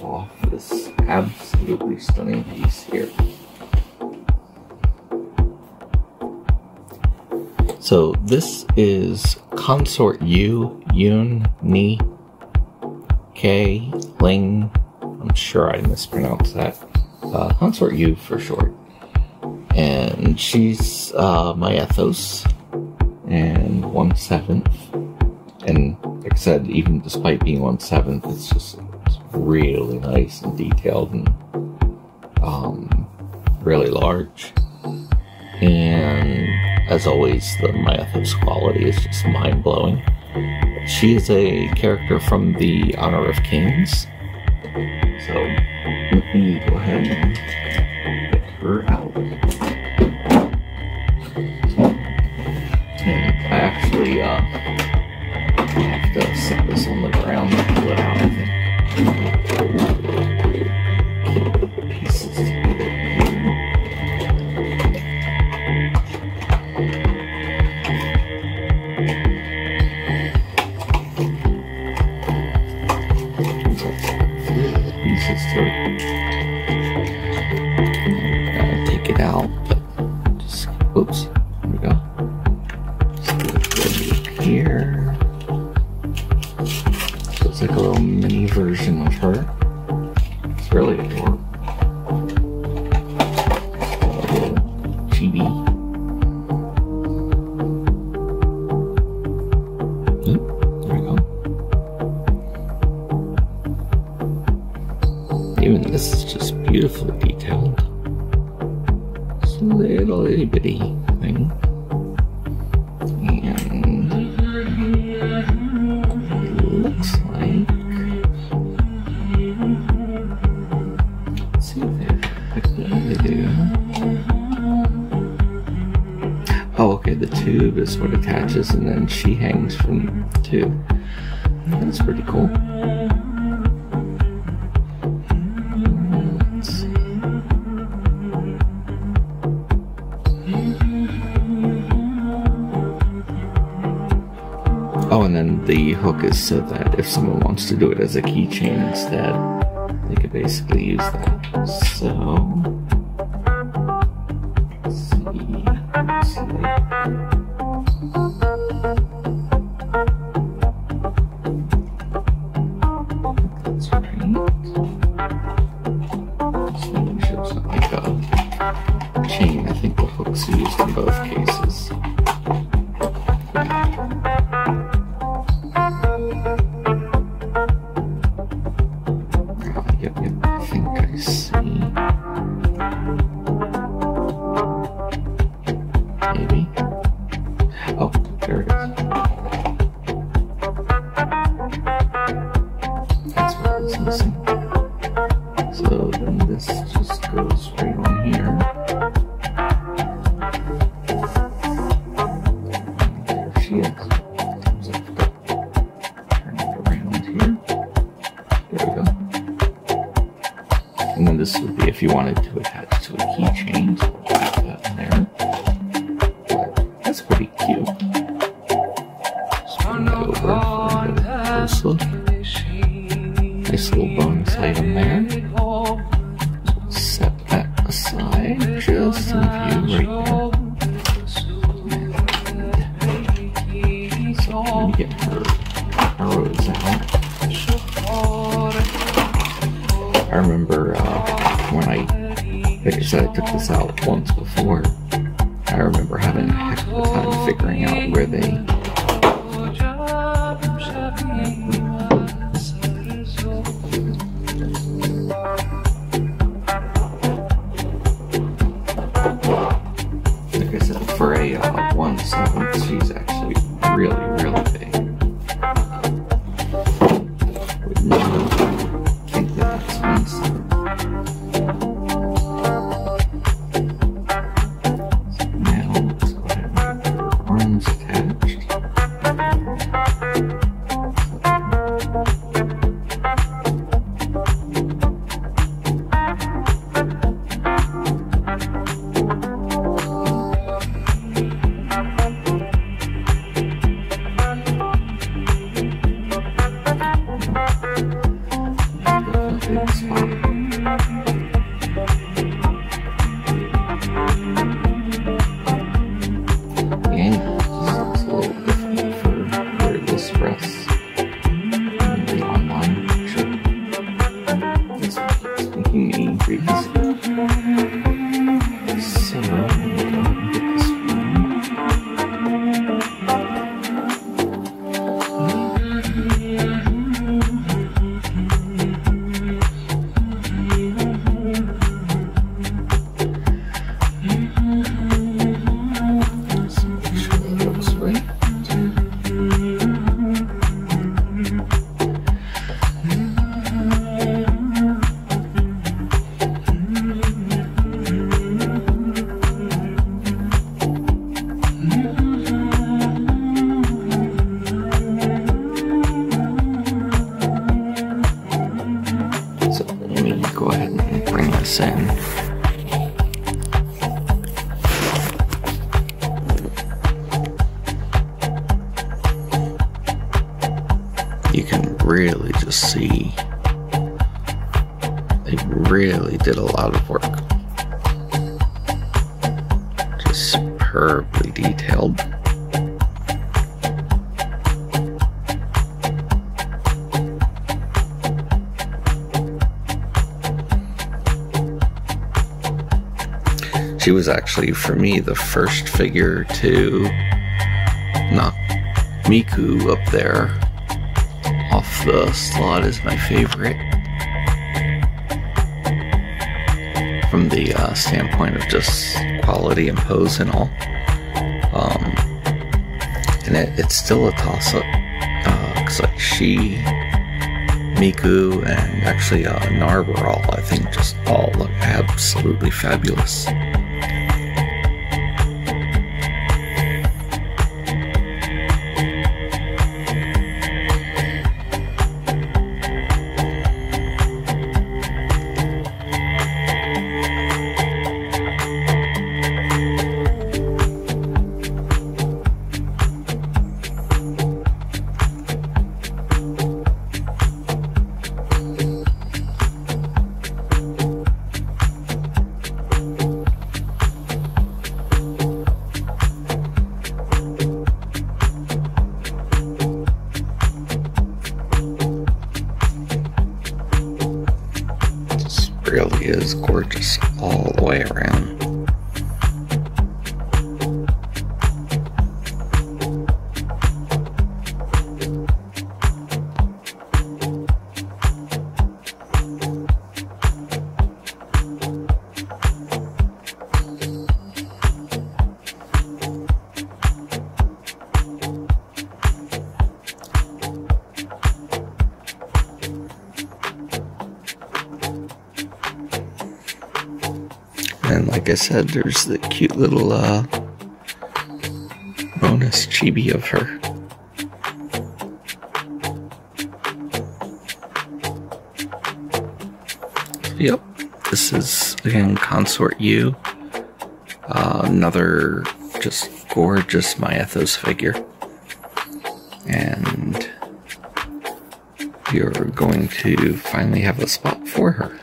off this absolutely stunning piece here. So this is Consort Yu, Yun, Ni, K, Ling. I'm sure I mispronounced that. Uh, Consort Yu for short. And she's uh, Myethos and one seventh. And like I said, even despite being one seventh, it's just really nice and detailed and um, really large. And as always, the Myethos quality is just mind blowing. She is a character from the Honor of Kings. So let me go ahead and get her out. And I actually uh, have to set this on the ground mini version of her. It's really adorable. Chibi. Oop, There we go. Even this is just beautifully detailed. It's a little itty bitty the tube is what attaches, and then she hangs from two. That's pretty cool. Oh, and then the hook is so that if someone wants to do it as a keychain instead, they could basically use that. So, let's see. Looks like chain. I think the hook's used in both cases. If you wanted to attach to a keychain. So we'll put that in there. That's pretty cute. Just bring it over for a close look. Nice little bonus item there. Set that aside just in view right there. So let me get her Said, I took this out once before. I remember having a heck of a time figuring out where they making me revisit. Really just see they really did a lot of work. Just superbly detailed. She was actually, for me, the first figure to knock Miku up there the slot is my favorite. From the uh, standpoint of just quality and pose and all. Um, and it, it's still a toss up. Because, like, she, Miku, and actually uh, all, I think, just all look absolutely fabulous. Really is gorgeous all the way around. And like I said, there's the cute little uh, bonus chibi of her. Yep, this is again Consort Yu. Uh, another just gorgeous Myethos figure. And you're going to finally have a spot for her.